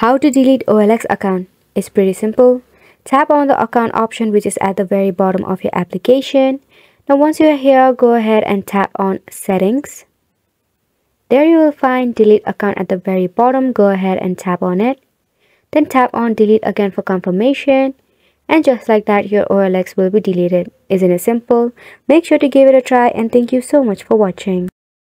How to delete OLX account is pretty simple. Tap on the account option which is at the very bottom of your application. Now once you are here, go ahead and tap on settings. There you will find delete account at the very bottom. Go ahead and tap on it. Then tap on delete again for confirmation. And just like that, your OLX will be deleted. Isn't it simple? Make sure to give it a try and thank you so much for watching.